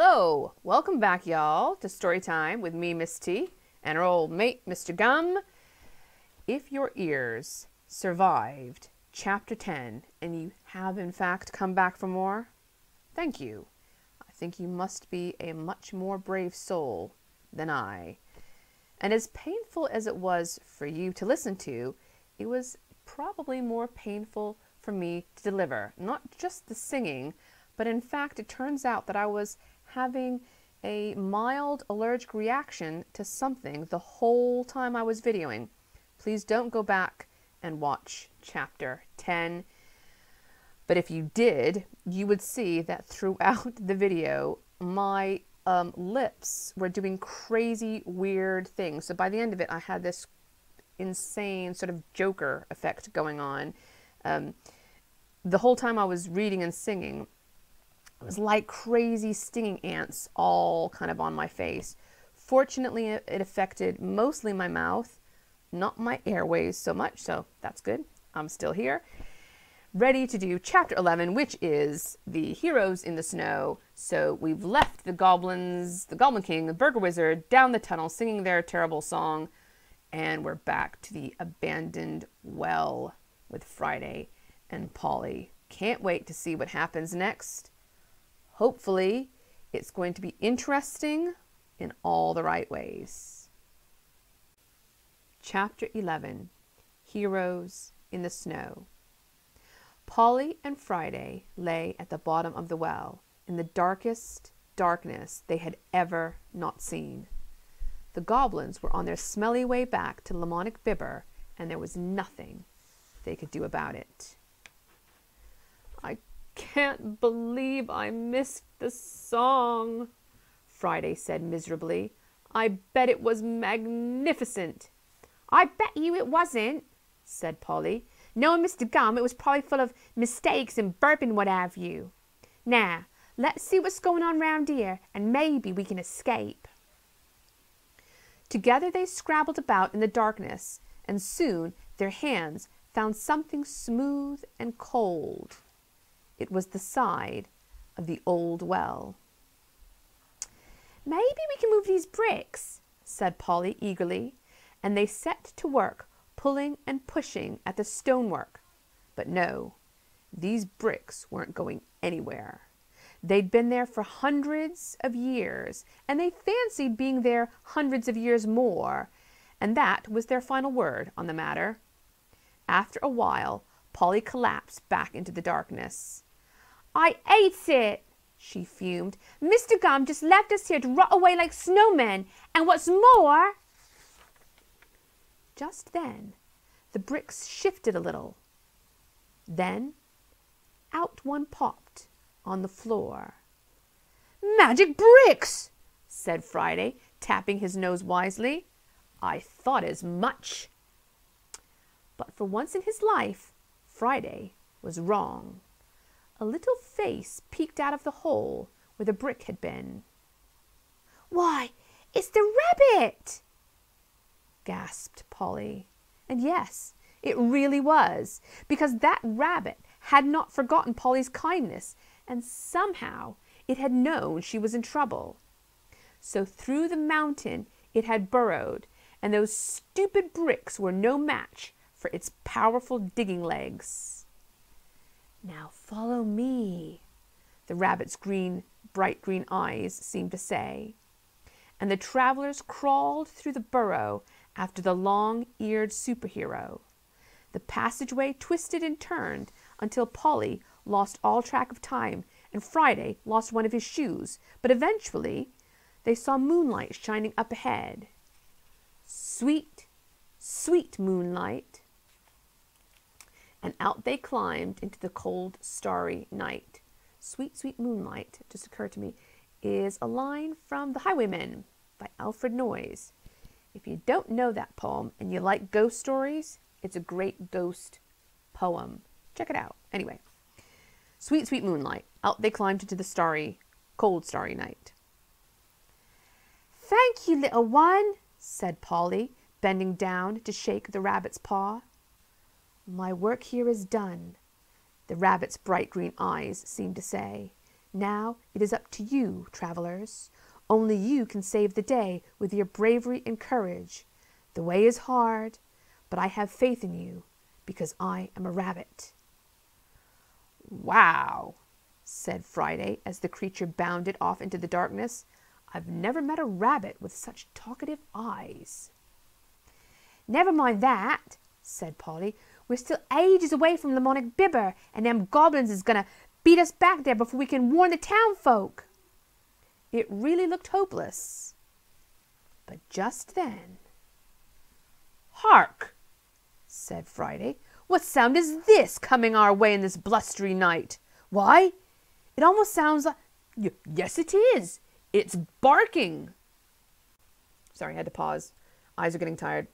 Hello, welcome back, y'all, to Storytime with me, Miss T, and our old mate, Mr. Gum. If your ears survived Chapter 10 and you have, in fact, come back for more, thank you. I think you must be a much more brave soul than I. And as painful as it was for you to listen to, it was probably more painful for me to deliver. Not just the singing, but in fact, it turns out that I was having a mild allergic reaction to something the whole time I was videoing. Please don't go back and watch chapter 10. But if you did, you would see that throughout the video, my um, lips were doing crazy, weird things. So by the end of it, I had this insane sort of Joker effect going on. Um, the whole time I was reading and singing, it was like crazy stinging ants all kind of on my face. Fortunately, it affected mostly my mouth, not my airways so much, so that's good. I'm still here. Ready to do chapter 11, which is the heroes in the snow. So we've left the goblins, the Goblin King, the Burger Wizard down the tunnel singing their terrible song, and we're back to the abandoned well with Friday and Polly. Can't wait to see what happens next. Hopefully, it's going to be interesting in all the right ways. Chapter 11 Heroes in the Snow. Polly and Friday lay at the bottom of the well in the darkest darkness they had ever not seen. The goblins were on their smelly way back to Lamonic Bibber, and there was nothing they could do about it. Can't believe I missed the song, Friday said miserably. I bet it was magnificent. I bet you it wasn't, said Polly. Knowing Mr. Gum, it was probably full of mistakes and burping what have you. Now, let's see what's going on round here, and maybe we can escape. Together they scrabbled about in the darkness, and soon their hands found something smooth and cold. It was the side of the old well. Maybe we can move these bricks, said Polly eagerly, and they set to work pulling and pushing at the stonework. But no, these bricks weren't going anywhere. They'd been there for hundreds of years, and they fancied being there hundreds of years more, and that was their final word on the matter. After a while, Polly collapsed back into the darkness. I ate it, she fumed. Mr. Gum just left us here to rot away like snowmen, and what's more. Just then, the bricks shifted a little. Then, out one popped on the floor. Magic bricks, said Friday, tapping his nose wisely. I thought as much. But for once in his life, Friday was wrong. A little face peeked out of the hole where the brick had been. Why, it's the rabbit! gasped Polly. And yes, it really was, because that rabbit had not forgotten Polly's kindness, and somehow it had known she was in trouble. So through the mountain it had burrowed, and those stupid bricks were no match for its powerful digging legs. Now follow me, the rabbit's green, bright green eyes seemed to say. And the travelers crawled through the burrow after the long eared superhero. The passageway twisted and turned until Polly lost all track of time and Friday lost one of his shoes, but eventually they saw moonlight shining up ahead. Sweet, sweet moonlight, and out they climbed into the cold, starry night. Sweet, sweet moonlight, just occurred to me, is a line from The Highwaymen by Alfred Noyes. If you don't know that poem and you like ghost stories, it's a great ghost poem. Check it out. Anyway, sweet, sweet moonlight. Out they climbed into the starry, cold, starry night. Thank you, little one, said Polly, bending down to shake the rabbit's paw. My work here is done, the rabbit's bright green eyes seemed to say. Now it is up to you, travelers. Only you can save the day with your bravery and courage. The way is hard, but I have faith in you because I am a rabbit. Wow, said Friday as the creature bounded off into the darkness. I've never met a rabbit with such talkative eyes. Never mind that, said Polly. We're still ages away from Lamonic Bibber, and them goblins is gonna beat us back there before we can warn the town folk. It really looked hopeless. But just then, Hark! said Friday. What sound is this coming our way in this blustery night? Why, it almost sounds like. Yes, it is. It's barking. Sorry, I had to pause. Eyes are getting tired.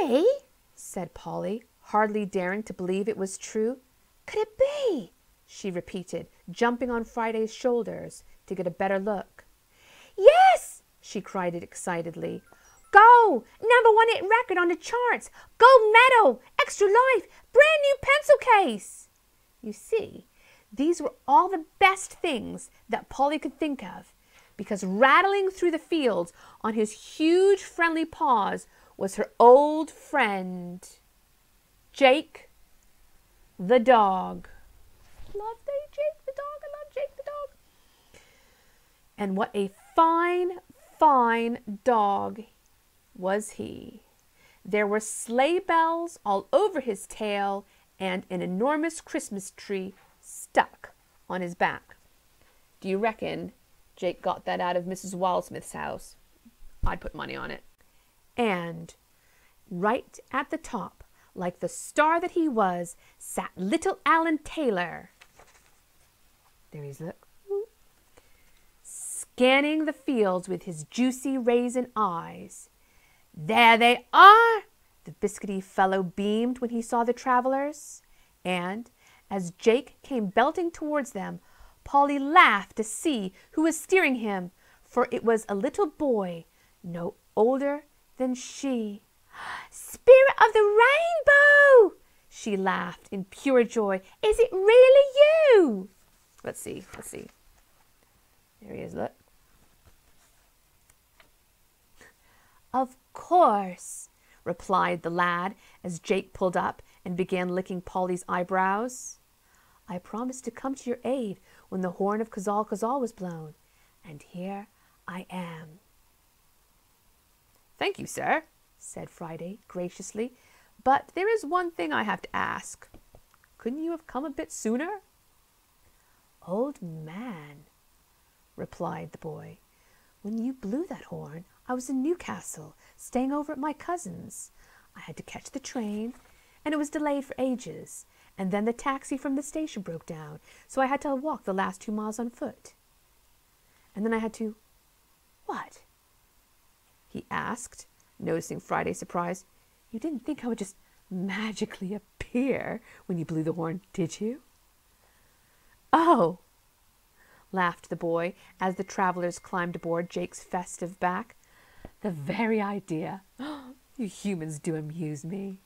Be? said Polly, hardly daring to believe it was true. Could it be? she repeated, jumping on Friday's shoulders to get a better look. Yes, she cried excitedly. Go! Number one hit record on the charts. Gold medal! Extra life! Brand new pencil case! You see, these were all the best things that Polly could think of, because rattling through the fields on his huge friendly paws was her old friend, Jake the dog. Love Jake the dog. I love Jake the dog. And what a fine, fine dog was he. There were sleigh bells all over his tail and an enormous Christmas tree stuck on his back. Do you reckon Jake got that out of Mrs. Wildsmith's house? I'd put money on it. And right at the top, like the star that he was, sat little Alan Taylor. There he's look. Scanning the fields with his juicy raisin eyes. There they are! The biscuity fellow beamed when he saw the travelers. And as Jake came belting towards them, Polly laughed to see who was steering him, for it was a little boy, no older than she. Spirit of the rainbow! She laughed in pure joy. Is it really you? Let's see, let's see. There he is, look. Of course, replied the lad as Jake pulled up and began licking Polly's eyebrows. I promised to come to your aid when the horn of Kazal Kazal was blown, and here I am. Thank you, sir, said Friday graciously, but there is one thing I have to ask. Couldn't you have come a bit sooner? Old man, replied the boy, when you blew that horn, I was in Newcastle, staying over at my cousin's. I had to catch the train, and it was delayed for ages. And then the taxi from the station broke down, so I had to walk the last two miles on foot. And then I had to. What? He asked, noticing Friday's surprise. You didn't think I would just magically appear when you blew the horn, did you? Oh, laughed the boy as the travelers climbed aboard Jake's festive back. The very idea. You humans do amuse me.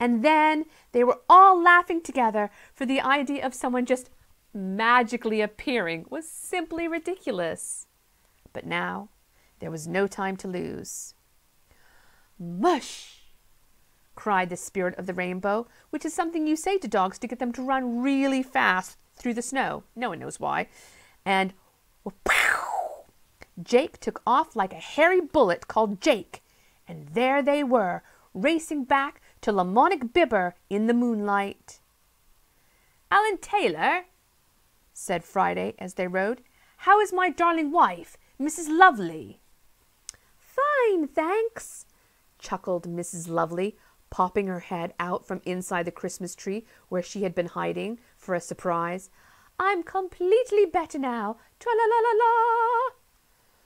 And then they were all laughing together, for the idea of someone just magically appearing was simply ridiculous. But now there was no time to lose. Mush! cried the spirit of the rainbow, which is something you say to dogs to get them to run really fast through the snow. No one knows why. And Jake took off like a hairy bullet called Jake, and there they were, racing back to Lamonic Bibber in the moonlight. Alan Taylor, said Friday as they rode, how is my darling wife, Mrs. Lovely? Fine, thanks, chuckled Mrs. Lovely, popping her head out from inside the Christmas tree where she had been hiding for a surprise. I'm completely better now. Tra la la la la.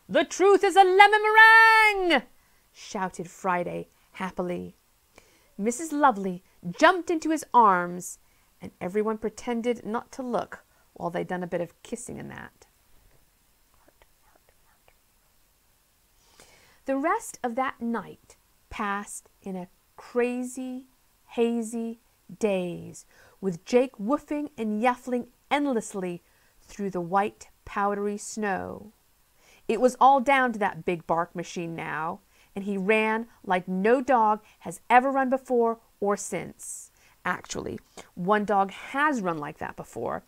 The truth is a lemon meringue! shouted Friday happily. Mrs. Lovely jumped into his arms, and everyone pretended not to look while they done a bit of kissing and that. The rest of that night passed in a crazy, hazy daze with Jake woofing and yelling endlessly through the white, powdery snow. It was all down to that big bark machine now, and he ran like no dog has ever run before or since. Actually, one dog has run like that before.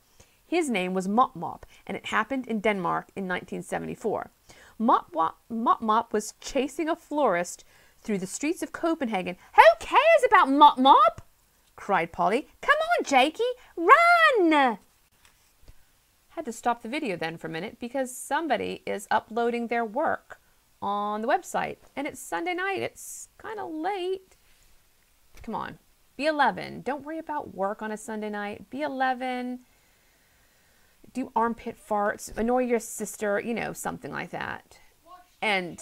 His name was Mop Mop, and it happened in Denmark in 1974. Mop Mop, Mop Mop was chasing a florist through the streets of Copenhagen. Who cares about Mop Mop? cried Polly. Come on, Jakey, run! Had to stop the video then for a minute because somebody is uploading their work on the website. And it's Sunday night. It's kind of late. Come on. Be 11. Don't worry about work on a Sunday night. Be 11. Do armpit farts. Annoy your sister. You know, something like that. And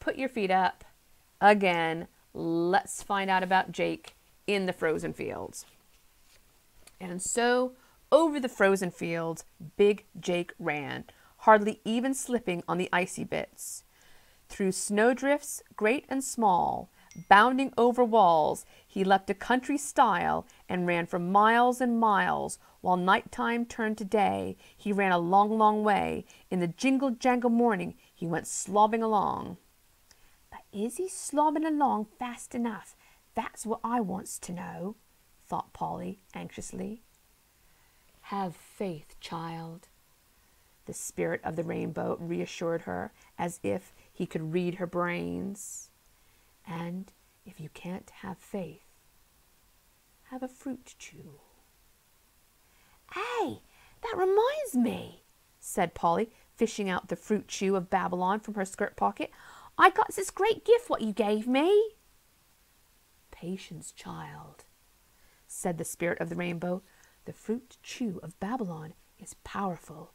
put your feet up. Again, let's find out about Jake in the frozen fields. And so over the frozen fields, big Jake ran, hardly even slipping on the icy bits. Through snowdrifts, great and small, bounding over walls, he leapt a country stile and ran for miles and miles, while night time turned to day. He ran a long, long way. In the jingle jangle morning, he went slobbing along. But is he slobbing along fast enough? That's what I wants to know, thought Polly anxiously. Have faith, child. The spirit of the rainbow reassured her as if he could read her brains. And if you can't have faith, have a fruit chew. Hey, that reminds me, said Polly, fishing out the fruit chew of Babylon from her skirt pocket. I got this great gift what you gave me. Patience, child, said the spirit of the rainbow. The fruit chew of Babylon is powerful,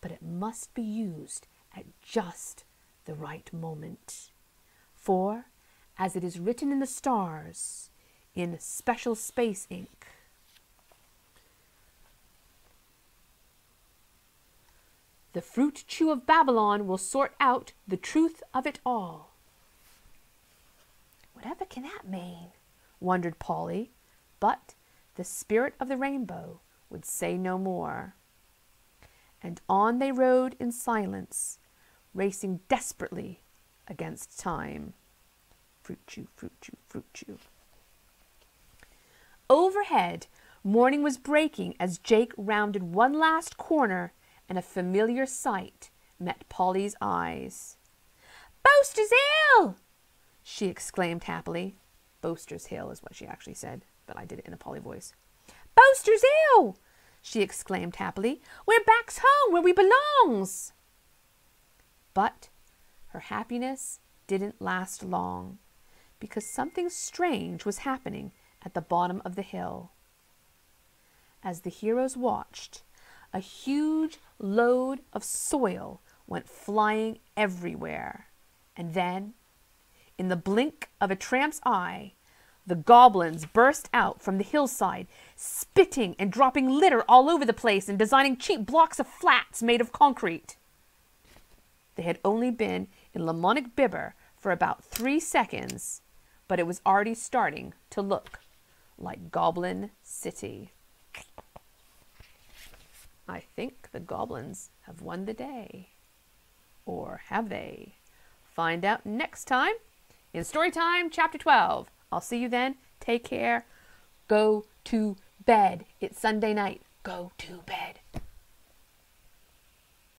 but it must be used at just the right moment. For, as it is written in the stars, in special space ink, the fruit chew of Babylon will sort out the truth of it all. Whatever can that mean? wondered Polly, but the spirit of the rainbow would say no more. And on they rode in silence, racing desperately against time. Fruit chew, fruit chew, fruit chew. Overhead, morning was breaking as Jake rounded one last corner and a familiar sight met Polly's eyes. Boaster's Hill! she exclaimed happily. Boaster's Hill is what she actually said but I did it in a Polly voice. Boaster's Hill! she exclaimed happily. We're back's home where we belongs. But her happiness didn't last long because something strange was happening at the bottom of the hill. As the heroes watched, a huge load of soil went flying everywhere. And then, in the blink of a tramp's eye, the goblins burst out from the hillside, spitting and dropping litter all over the place and designing cheap blocks of flats made of concrete. They had only been in Lamonic Bibber for about three seconds, but it was already starting to look like Goblin City. I think the goblins have won the day. Or have they? Find out next time in Storytime Chapter 12 I'll see you then. Take care. Go to bed. It's Sunday night. Go to bed.